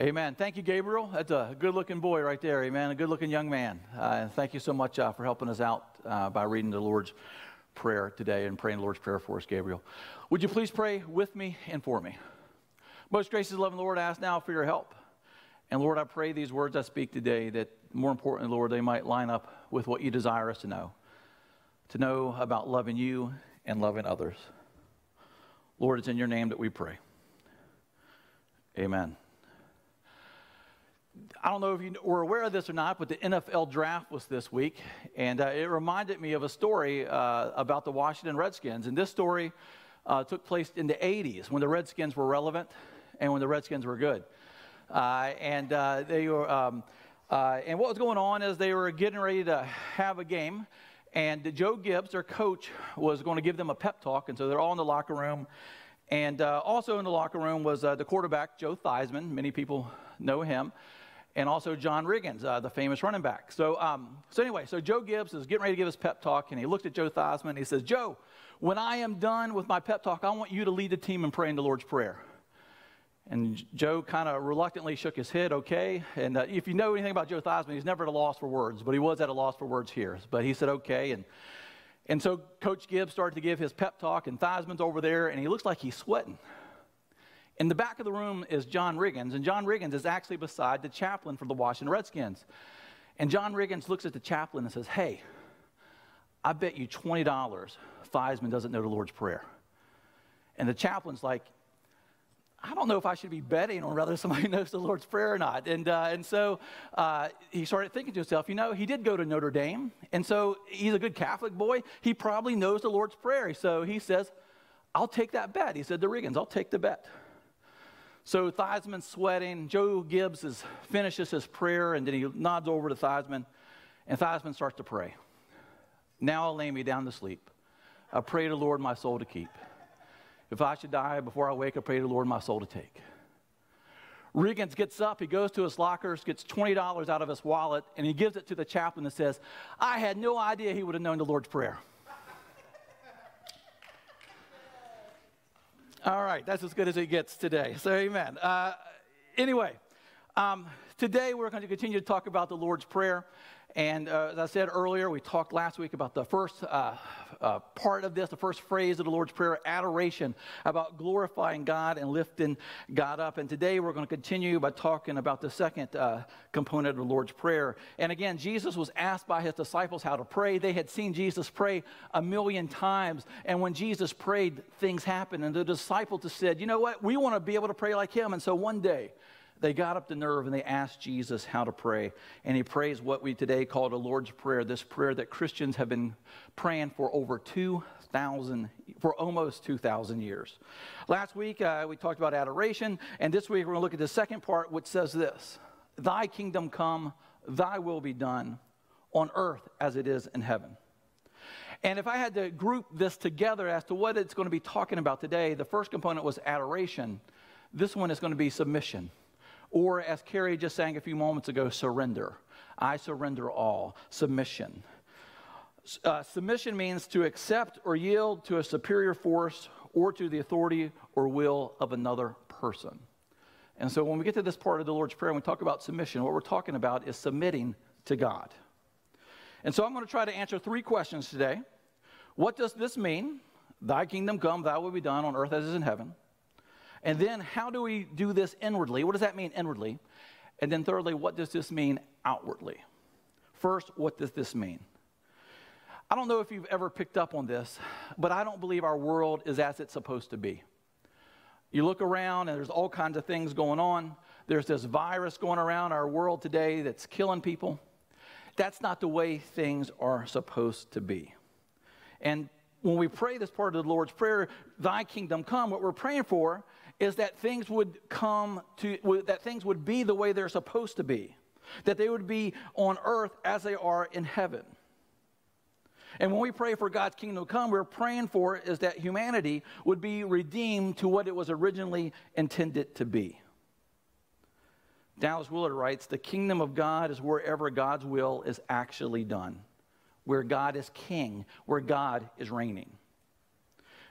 Amen. Thank you, Gabriel. That's a good looking boy right there. Amen. A good looking young man. Uh, thank you so much uh, for helping us out uh, by reading the Lord's Prayer today and praying the Lord's Prayer for us, Gabriel. Would you please pray with me and for me? Most gracious, loving Lord, I ask now for your help. And Lord, I pray these words I speak today that more importantly, Lord, they might line up with what you desire us to know to know about loving you and loving others. Lord, it's in your name that we pray. Amen. I don't know if you were aware of this or not, but the NFL draft was this week, and uh, it reminded me of a story uh, about the Washington Redskins. And this story uh, took place in the 80s when the Redskins were relevant and when the Redskins were good. Uh, and uh, they were, um, uh, and what was going on is they were getting ready to have a game, and Joe Gibbs, their coach, was going to give them a pep talk, and so they're all in the locker room. And also in the locker room was the quarterback, Joe Theismann. Many people know him and also John Riggins, uh, the famous running back. So, um, so anyway, so Joe Gibbs is getting ready to give his pep talk, and he looked at Joe Theismann and he says, Joe, when I am done with my pep talk, I want you to lead the team in praying the Lord's Prayer. And Joe kind of reluctantly shook his head, okay. And uh, if you know anything about Joe Theismann, he's never at a loss for words, but he was at a loss for words here. But he said, okay. And, and so Coach Gibbs started to give his pep talk, and Theismann's over there, and he looks like he's sweating. In the back of the room is John Riggins, and John Riggins is actually beside the chaplain for the Washington Redskins. And John Riggins looks at the chaplain and says, Hey, I bet you $20 Theismann doesn't know the Lord's Prayer. And the chaplain's like, I don't know if I should be betting on whether somebody knows the Lord's Prayer or not. And, uh, and so uh, he started thinking to himself, you know, he did go to Notre Dame. And so he's a good Catholic boy. He probably knows the Lord's Prayer. So he says, I'll take that bet. He said to Riggins, I'll take the bet. So Theismann's sweating. Joe Gibbs is, finishes his prayer, and then he nods over to Theismann, and Theismann starts to pray. Now I'll lay me down to sleep. I pray to Lord my soul to keep. If I should die before I wake, I pray to Lord my soul to take. Riggins gets up, he goes to his lockers, gets $20 out of his wallet, and he gives it to the chaplain and says, I had no idea he would have known the Lord's Prayer. All right, that's as good as it gets today. So, amen. Uh, anyway, um, today we're going to continue to talk about the Lord's Prayer. And uh, as I said earlier, we talked last week about the first uh, uh, part of this, the first phrase of the Lord's Prayer, adoration, about glorifying God and lifting God up. And today we're going to continue by talking about the second uh, component of the Lord's Prayer. And again, Jesus was asked by his disciples how to pray. They had seen Jesus pray a million times. And when Jesus prayed, things happened. And the disciples said, you know what? We want to be able to pray like him. And so one day, they got up the nerve and they asked Jesus how to pray. And he prays what we today call the Lord's Prayer, this prayer that Christians have been praying for over 2,000, for almost 2,000 years. Last week, uh, we talked about adoration. And this week, we're going to look at the second part, which says this Thy kingdom come, thy will be done on earth as it is in heaven. And if I had to group this together as to what it's going to be talking about today, the first component was adoration. This one is going to be submission. Or, as Carrie just sang a few moments ago, surrender. I surrender all. Submission. Uh, submission means to accept or yield to a superior force or to the authority or will of another person. And so when we get to this part of the Lord's Prayer and we talk about submission, what we're talking about is submitting to God. And so I'm going to try to answer three questions today. What does this mean? Thy kingdom come, thy will be done on earth as is in heaven. And then, how do we do this inwardly? What does that mean inwardly? And then, thirdly, what does this mean outwardly? First, what does this mean? I don't know if you've ever picked up on this, but I don't believe our world is as it's supposed to be. You look around and there's all kinds of things going on. There's this virus going around our world today that's killing people. That's not the way things are supposed to be. And when we pray this part of the Lord's Prayer, Thy kingdom come, what we're praying for is that things would come to, that things would be the way they're supposed to be. that they would be on earth as they are in heaven. And when we pray for God's kingdom to come, we're praying for is that humanity would be redeemed to what it was originally intended to be. Dallas Willard writes The kingdom of God is wherever God's will is actually done, where God is king, where God is reigning.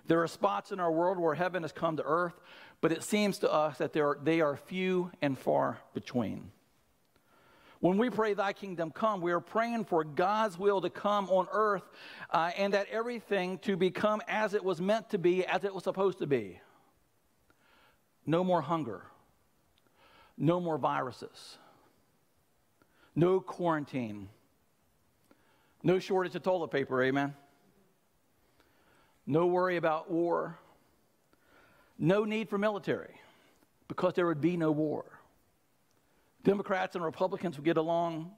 There are spots in our world where heaven has come to earth, but it seems to us that are, they are few and far between. When we pray, Thy kingdom come, we are praying for God's will to come on earth uh, and that everything to become as it was meant to be, as it was supposed to be. No more hunger, no more viruses, no quarantine, no shortage of toilet paper, amen. No worry about war, no need for military because there would be no war. Democrats and Republicans would get along,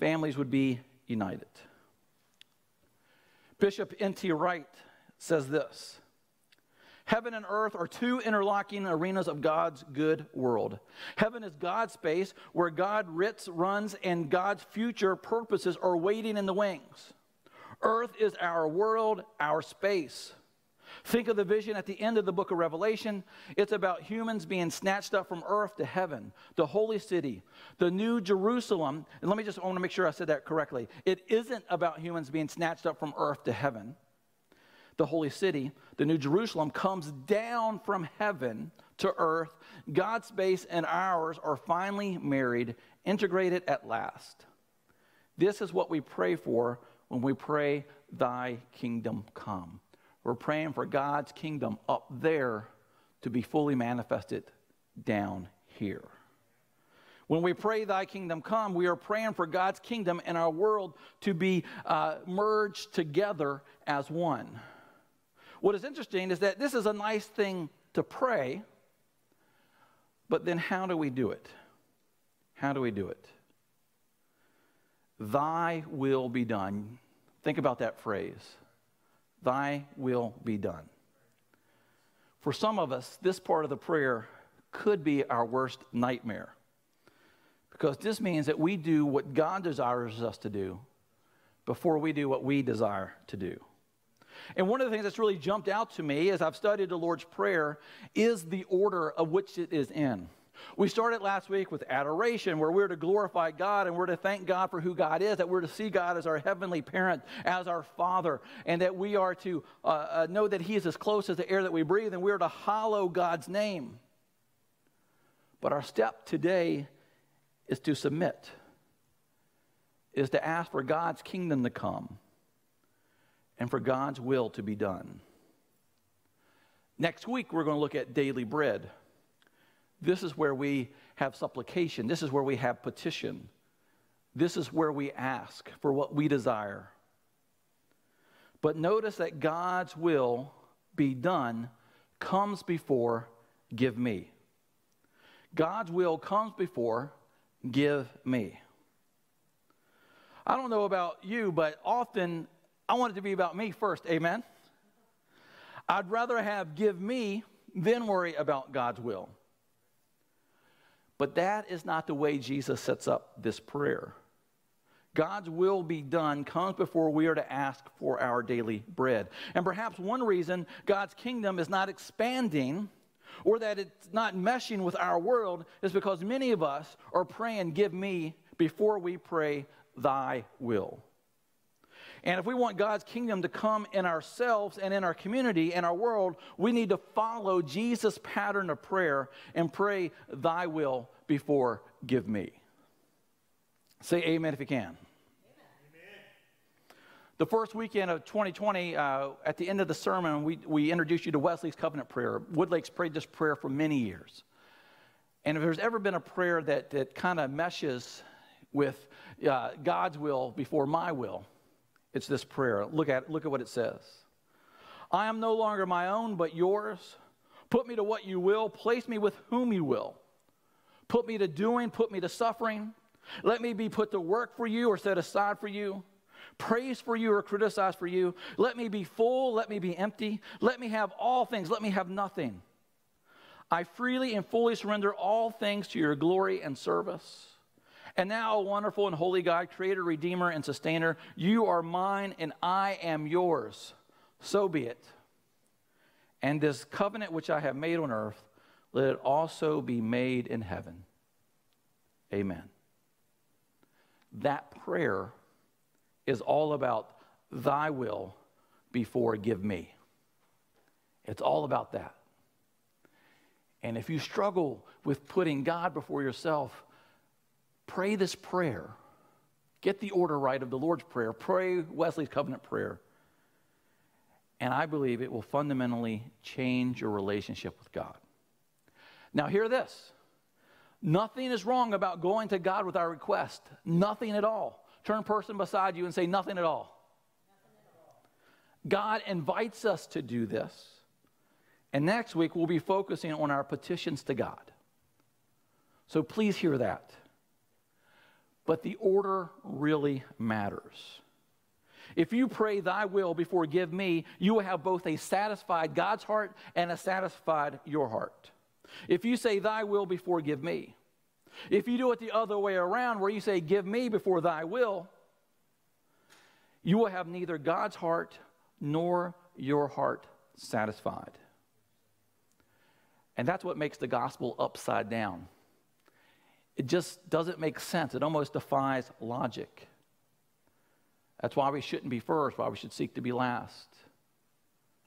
families would be united. Bishop N.T. Wright says this Heaven and earth are two interlocking arenas of God's good world. Heaven is God's space where God writs, runs, and God's future purposes are waiting in the wings. Earth is our world, our space. Think of the vision at the end of the book of Revelation. It's about humans being snatched up from earth to heaven, the holy city, the new Jerusalem. And let me just, I want to make sure I said that correctly. It isn't about humans being snatched up from earth to heaven. The holy city, the new Jerusalem, comes down from heaven to earth. God's space and ours are finally married, integrated at last. This is what we pray for when we pray, Thy kingdom come. We're praying for God's kingdom up there to be fully manifested down here. When we pray, Thy kingdom come, we are praying for God's kingdom and our world to be uh, merged together as one. What is interesting is that this is a nice thing to pray, but then how do we do it? How do we do it? Thy will be done. Think about that phrase. Thy will be done. For some of us, this part of the prayer could be our worst nightmare because this means that we do what God desires us to do before we do what we desire to do. And one of the things that's really jumped out to me as I've studied the Lord's Prayer is the order of which it is in. We started last week with adoration, where we're to glorify God and we're to thank God for who God is, that we're to see God as our heavenly parent, as our Father, and that we are to uh, uh, know that He is as close as the air that we breathe, and we're to hallow God's name. But our step today is to submit, is to ask for God's kingdom to come and for God's will to be done. Next week, we're going to look at daily bread. This is where we have supplication. This is where we have petition. This is where we ask for what we desire. But notice that God's will be done comes before give me. God's will comes before give me. I don't know about you, but often I want it to be about me first. Amen? I'd rather have give me than worry about God's will. But that is not the way Jesus sets up this prayer. God's will be done comes before we are to ask for our daily bread. And perhaps one reason God's kingdom is not expanding or that it's not meshing with our world is because many of us are praying, Give me, before we pray, Thy will. And if we want God's kingdom to come in ourselves and in our community and our world, we need to follow Jesus' pattern of prayer and pray, Thy will before give me. Say amen if you can. The first weekend of 2020, uh, at the end of the sermon, we, we introduced you to Wesley's covenant prayer. Woodlake's prayed this prayer for many years. And if there's ever been a prayer that, that kind of meshes with uh, God's will before my will, it's this prayer. Look at, look at what it says. I am no longer my own, but yours. Put me to what you will. Place me with whom you will. Put me to doing, put me to suffering. Let me be put to work for you or set aside for you. Praise for you or criticize for you. Let me be full. Let me be empty. Let me have all things. Let me have nothing. I freely and fully surrender all things to your glory and service. And now, wonderful and holy God, creator, redeemer, and sustainer, you are mine and I am yours. So be it. And this covenant which I have made on earth, let it also be made in heaven. Amen. That prayer is all about thy will before give me. It's all about that. And if you struggle with putting God before yourself, pray this prayer. Get the order right of the Lord's Prayer. Pray Wesley's covenant prayer. And I believe it will fundamentally change your relationship with God. Now, hear this nothing is wrong about going to God with our request. Nothing at all. Turn person beside you and say, Nothing at all. God invites us to do this. And next week, we'll be focusing on our petitions to God. So please hear that. But the order really matters. If you pray thy will before give me, you will have both a satisfied God's heart and a satisfied your heart. If you say thy will before give me, if you do it the other way around, where you say give me before thy will, you will have neither God's heart nor your heart satisfied. And that's what makes the gospel upside down. It just doesn't make sense. It almost defies logic. That's why we shouldn't be first, why we should seek to be last.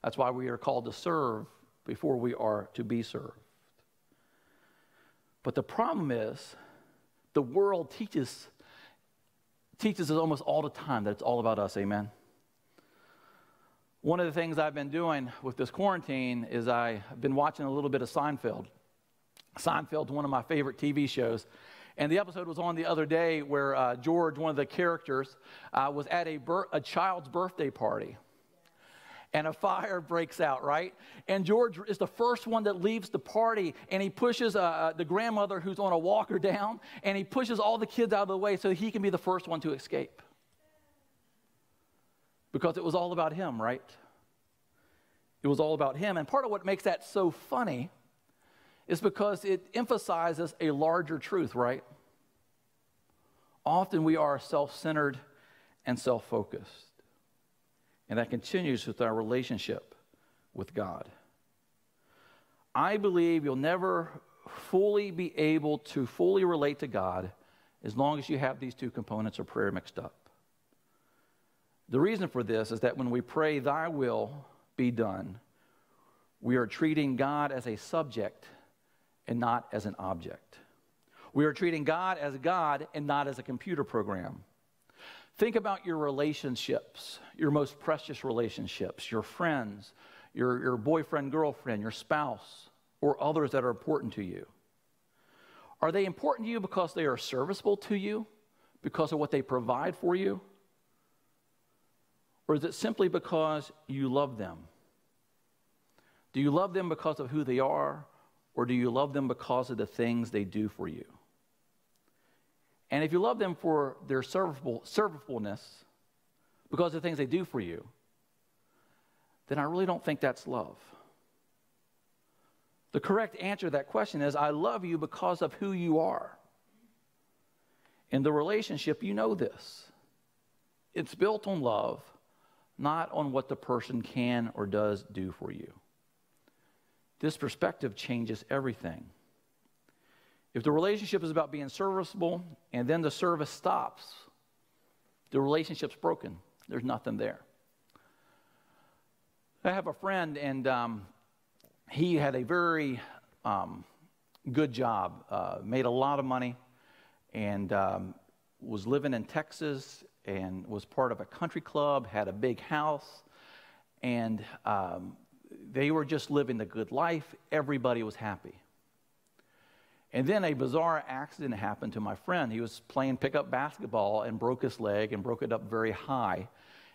That's why we are called to serve before we are to be served. But the problem is, the world teaches, teaches us almost all the time that it's all about us, amen? One of the things I've been doing with this quarantine is I've been watching a little bit of Seinfeld. Seinfeld's one of my favorite TV shows. And the episode was on the other day where uh, George, one of the characters, uh, was at a, bir- a child's birthday party. And a fire breaks out, right? And George is the first one that leaves the party, and he pushes uh, uh the grandmother who's on a walker down, and he pushes all the kids out of the way so he can be the first one to escape. Because it was all about him, right? It was all about him. And part of what makes that so funny is because it emphasizes a larger truth, right? Often we are self centered and self focused. And that continues with our relationship with God. I believe you'll never fully be able to fully relate to God as long as you have these two components of prayer mixed up. The reason for this is that when we pray, Thy will be done, we are treating God as a subject and not as an object. We are treating God as God and not as a computer program. Think about your relationships, your most precious relationships, your friends, your, your boyfriend, girlfriend, your spouse, or others that are important to you. Are they important to you because they are serviceable to you, because of what they provide for you? Or is it simply because you love them? Do you love them because of who they are, or do you love them because of the things they do for you? And if you love them for their servable, servableness, because of the things they do for you, then I really don't think that's love. The correct answer to that question is I love you because of who you are. In the relationship, you know this. It's built on love, not on what the person can or does do for you. This perspective changes everything. If the relationship is about being serviceable and then the service stops, the relationship's broken. There's nothing there. I have a friend, and um, he had a very um, good job, uh, made a lot of money, and um, was living in Texas and was part of a country club, had a big house, and um, they were just living the good life. Everybody was happy. And then a bizarre accident happened to my friend. He was playing pickup basketball and broke his leg and broke it up very high.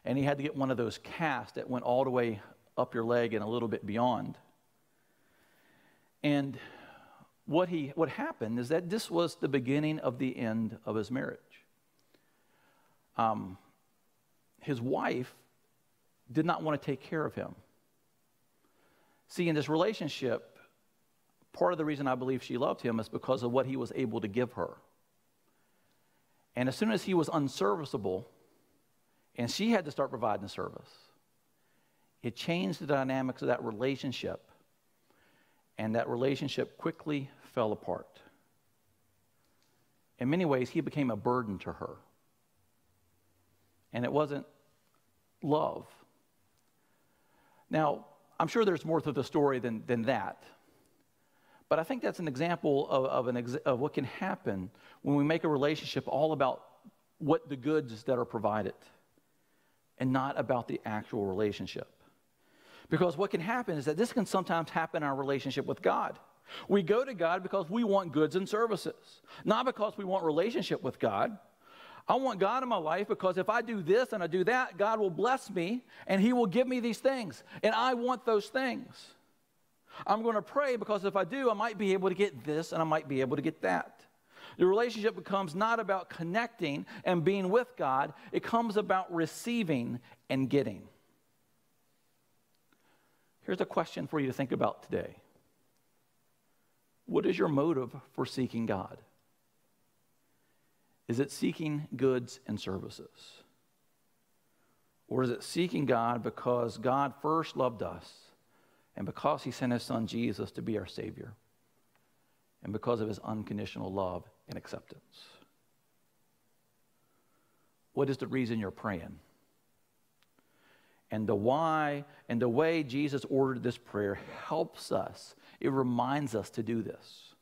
And he had to get one of those casts that went all the way up your leg and a little bit beyond. And what, he, what happened is that this was the beginning of the end of his marriage. Um, his wife did not want to take care of him. See, in this relationship, part of the reason I believe she loved him is because of what he was able to give her. And as soon as he was unserviceable, and she had to start providing service, it changed the dynamics of that relationship. And that relationship quickly fell apart. In many ways, he became a burden to her. And it wasn't love. Now, I'm sure there's more to the story than, than that. But I think that's an example of, of, an ex- of what can happen when we make a relationship all about what the goods that are provided and not about the actual relationship. Because what can happen is that this can sometimes happen in our relationship with God. We go to God because we want goods and services, not because we want relationship with God. I want God in my life because if I do this and I do that, God will bless me and He will give me these things. And I want those things. I'm going to pray because if I do, I might be able to get this and I might be able to get that. The relationship becomes not about connecting and being with God, it comes about receiving and getting. Here's a question for you to think about today What is your motive for seeking God? Is it seeking goods and services? Or is it seeking God because God first loved us and because he sent his son Jesus to be our Savior and because of his unconditional love and acceptance? What is the reason you're praying? And the why and the way Jesus ordered this prayer helps us. It reminds us to do this.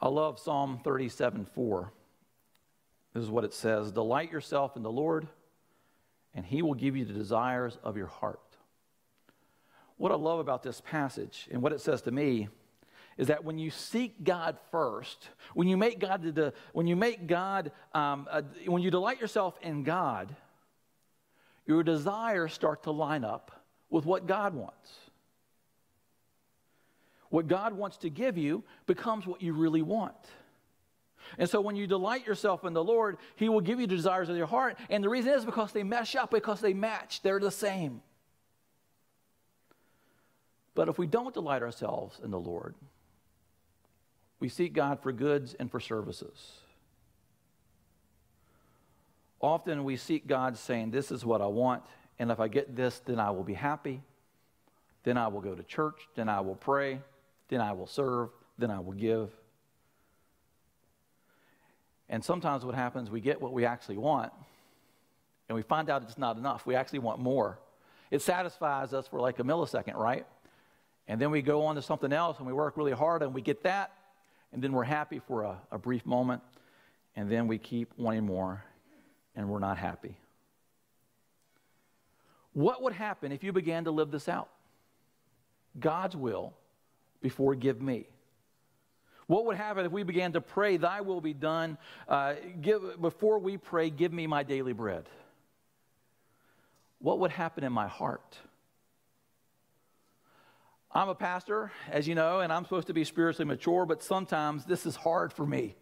I love Psalm 37 4. This is what it says Delight yourself in the Lord, and he will give you the desires of your heart. What I love about this passage and what it says to me is that when you seek God first, when you make God, the, when you make God, um, uh, when you delight yourself in God, your desires start to line up with what God wants. What God wants to give you becomes what you really want. And so when you delight yourself in the Lord, He will give you the desires of your heart. And the reason is because they mesh up, because they match, they're the same. But if we don't delight ourselves in the Lord, we seek God for goods and for services. Often we seek God saying, This is what I want, and if I get this, then I will be happy. Then I will go to church. Then I will pray. Then I will serve. Then I will give. And sometimes what happens, we get what we actually want, and we find out it's not enough. We actually want more. It satisfies us for like a millisecond, right? And then we go on to something else and we work really hard and we get that, and then we're happy for a, a brief moment, and then we keep wanting more and we're not happy. What would happen if you began to live this out? God's will before give me. What would happen if we began to pray, Thy will be done? Uh, give, before we pray, give me my daily bread. What would happen in my heart? I'm a pastor, as you know, and I'm supposed to be spiritually mature, but sometimes this is hard for me.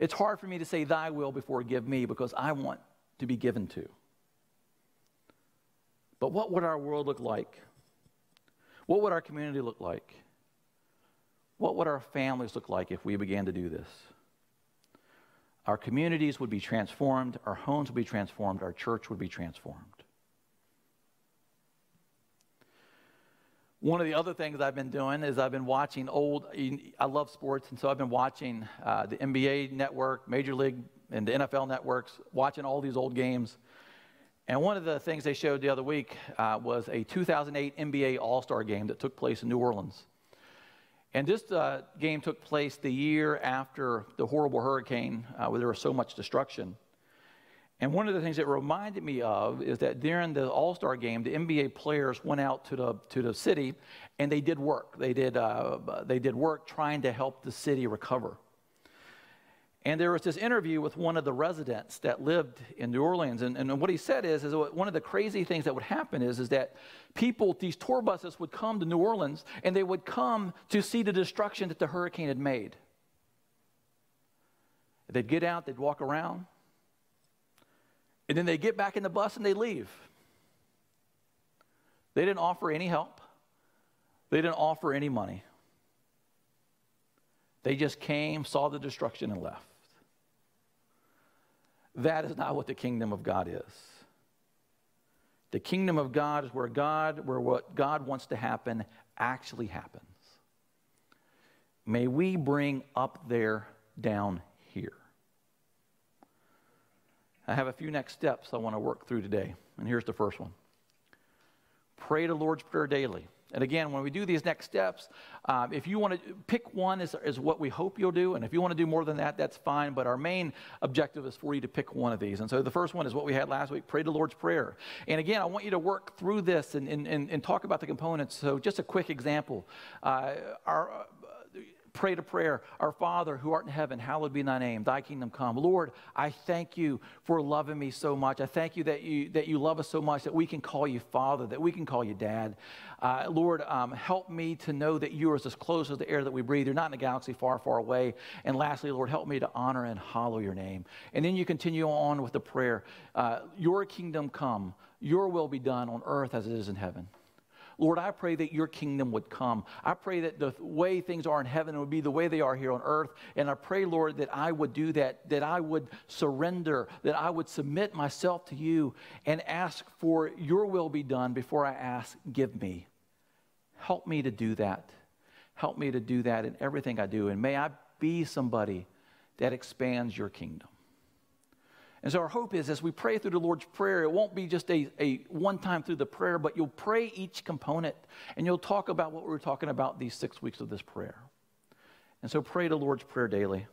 It's hard for me to say thy will before give me because I want to be given to. But what would our world look like? What would our community look like? What would our families look like if we began to do this? Our communities would be transformed, our homes would be transformed, our church would be transformed. One of the other things I've been doing is I've been watching old, I love sports, and so I've been watching uh, the NBA network, Major League, and the NFL networks, watching all these old games. And one of the things they showed the other week uh, was a 2008 NBA All Star game that took place in New Orleans. And this uh, game took place the year after the horrible hurricane uh, where there was so much destruction. And one of the things it reminded me of is that during the All Star game, the NBA players went out to the, to the city and they did work. They did, uh, they did work trying to help the city recover. And there was this interview with one of the residents that lived in New Orleans. And, and what he said is, is one of the crazy things that would happen is, is that people, these tour buses would come to New Orleans and they would come to see the destruction that the hurricane had made. They'd get out, they'd walk around, and then they get back in the bus and they leave. They didn't offer any help, they didn't offer any money. They just came, saw the destruction, and left. That is not what the kingdom of God is. The kingdom of God is where God, where what God wants to happen actually happens. May we bring up there down here. I have a few next steps I want to work through today, and here's the first one. Pray the Lord's Prayer daily. And again, when we do these next steps, um, if you want to pick one, is, is what we hope you'll do. And if you want to do more than that, that's fine. But our main objective is for you to pick one of these. And so the first one is what we had last week pray the Lord's Prayer. And again, I want you to work through this and, and, and, and talk about the components. So, just a quick example. Uh, our, pray to prayer Our Father who art in heaven, hallowed be thy name, thy kingdom come. Lord, I thank you for loving me so much. I thank you that you, that you love us so much that we can call you Father, that we can call you Dad. Uh, Lord, um, help me to know that you are as close as the air that we breathe. You're not in a galaxy far, far away. And lastly, Lord, help me to honor and hallow your name. And then you continue on with the prayer uh, Your kingdom come, your will be done on earth as it is in heaven. Lord, I pray that your kingdom would come. I pray that the way things are in heaven would be the way they are here on earth. And I pray, Lord, that I would do that, that I would surrender, that I would submit myself to you and ask for your will be done before I ask, give me. Help me to do that. Help me to do that in everything I do. And may I be somebody that expands your kingdom. And so our hope is as we pray through the Lord's Prayer, it won't be just a, a one time through the prayer, but you'll pray each component and you'll talk about what we were talking about these six weeks of this prayer. And so pray the Lord's Prayer daily.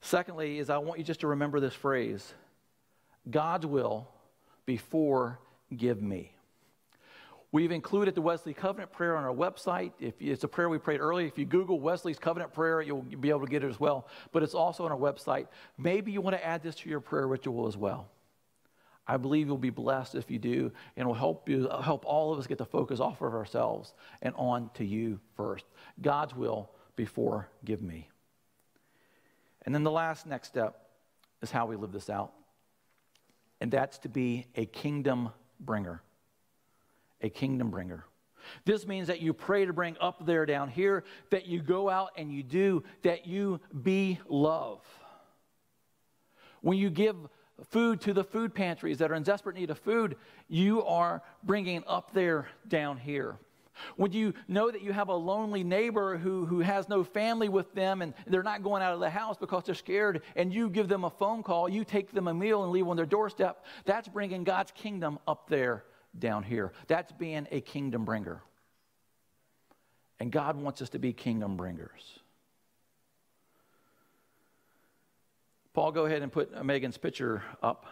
Secondly, is I want you just to remember this phrase God's will before give me. We've included the Wesley Covenant Prayer on our website. If it's a prayer we prayed earlier, if you Google Wesley's Covenant Prayer, you'll be able to get it as well. But it's also on our website. Maybe you want to add this to your prayer ritual as well. I believe you'll be blessed if you do, and will help you help all of us get the focus off of ourselves and on to you first. God's will before give me. And then the last next step is how we live this out. And that's to be a kingdom bringer a kingdom bringer. This means that you pray to bring up there, down here, that you go out and you do, that you be love. When you give food to the food pantries that are in desperate need of food, you are bringing up there, down here. When you know that you have a lonely neighbor who, who has no family with them and they're not going out of the house because they're scared, and you give them a phone call, you take them a meal and leave on their doorstep, that's bringing God's kingdom up there down here. That's being a kingdom bringer. And God wants us to be kingdom bringers. Paul, go ahead and put Megan's picture up.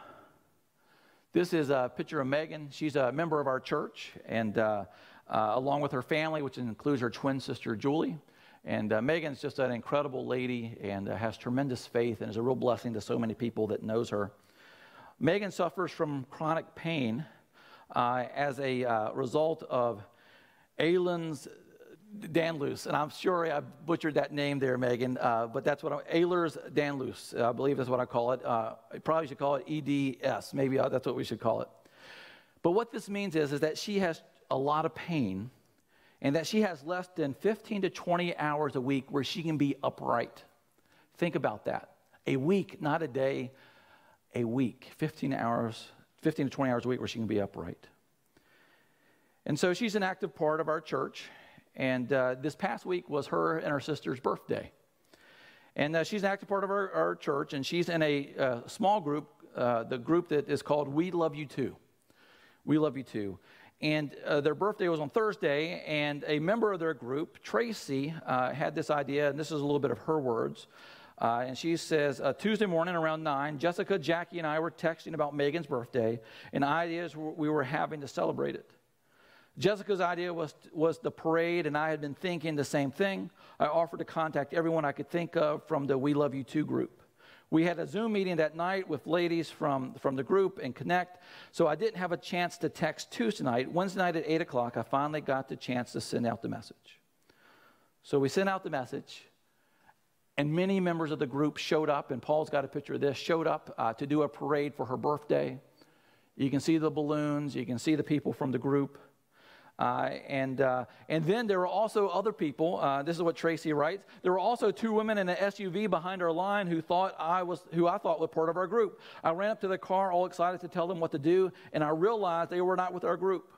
This is a picture of Megan. She's a member of our church, and uh, uh, along with her family, which includes her twin sister, Julie. And uh, Megan's just an incredible lady and uh, has tremendous faith and is a real blessing to so many people that knows her. Megan suffers from chronic pain uh, as a uh, result of Ehlers Danlos, and I'm sure I butchered that name there, Megan, uh, but that's what I'm, Ehlers I believe that's what I call it. Uh, I probably should call it EDS, maybe uh, that's what we should call it. But what this means is, is that she has a lot of pain and that she has less than 15 to 20 hours a week where she can be upright. Think about that. A week, not a day, a week, 15 hours 15 to 20 hours a week where she can be upright. And so she's an active part of our church. And uh, this past week was her and her sister's birthday. And uh, she's an active part of our, our, church, and she's in a uh, small group, uh, the group that is called We Love You Too. We Love You Too. And uh, their birthday was on Thursday, and a member of their group, Tracy, uh, had this idea, and this is a little bit of her words. Uh, and she says, uh, Tuesday morning around 9, Jessica, Jackie, and I were texting about Megan's birthday and ideas we were having to celebrate it. Jessica's idea was, was the parade, and I had been thinking the same thing. I offered to contact everyone I could think of from the We Love You Too group. We had a Zoom meeting that night with ladies from, from the group and Connect, so I didn't have a chance to text Tuesday night. Wednesday night at 8 o'clock, I finally got the chance to send out the message. So we sent out the message. And many members of the group showed up, and Paul's got a picture of this, showed up uh, to do a parade for her birthday. You can see the balloons, you can see the people from the group. Uh, and, uh, and then there were also other people. Uh, this is what Tracy writes. There were also two women in an SUV behind our line who thought I was, who I thought were part of our group. I ran up to the car, all excited to tell them what to do, and I realized they were not with our group.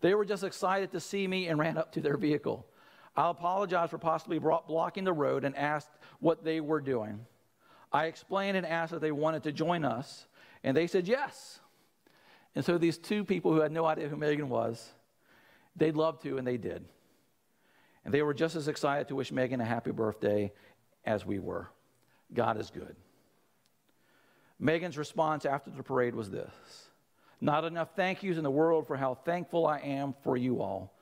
They were just excited to see me and ran up to their vehicle. I apologized for possibly blocking the road and asked what they were doing. I explained and asked if they wanted to join us, and they said yes. And so these two people who had no idea who Megan was They'd love to, and they did. And they were just as excited to wish Megan a happy birthday as we were. God is good. Megan's response after the parade was this Not enough thank yous in the world for how thankful I am for you all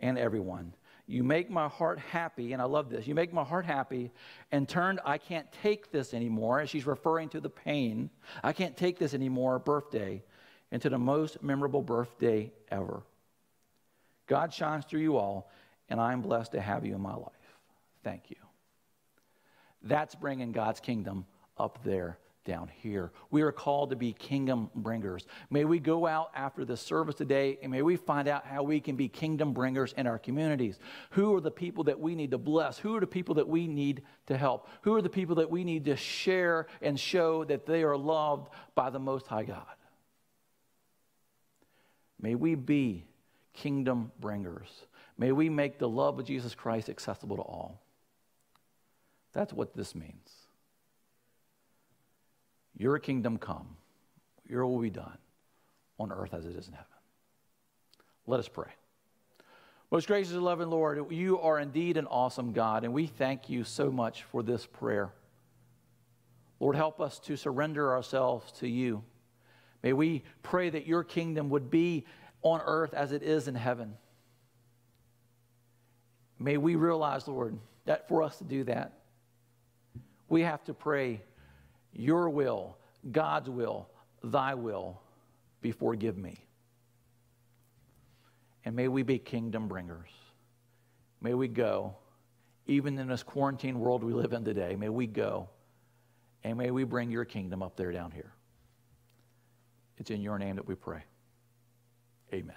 and everyone. You make my heart happy, and I love this. You make my heart happy and turned, I can't take this anymore, as she's referring to the pain. I can't take this anymore, birthday, into the most memorable birthday ever. God shines through you all, and I'm blessed to have you in my life. Thank you. That's bringing God's kingdom up there down here. We are called to be kingdom bringers. May we go out after the service today and may we find out how we can be kingdom bringers in our communities. Who are the people that we need to bless? Who are the people that we need to help? Who are the people that we need to share and show that they are loved by the Most High God? May we be kingdom bringers. May we make the love of Jesus Christ accessible to all. That's what this means. Your kingdom come, your will be done on earth as it is in heaven. Let us pray. Most gracious and loving Lord, you are indeed an awesome God, and we thank you so much for this prayer. Lord, help us to surrender ourselves to you. May we pray that your kingdom would be on earth as it is in heaven. May we realize, Lord, that for us to do that, we have to pray your will, God's will, thy will before give me. And may we be kingdom bringers. May we go, even in this quarantine world we live in today, may we go and may we bring your kingdom up there down here. It's in your name that we pray. Amen.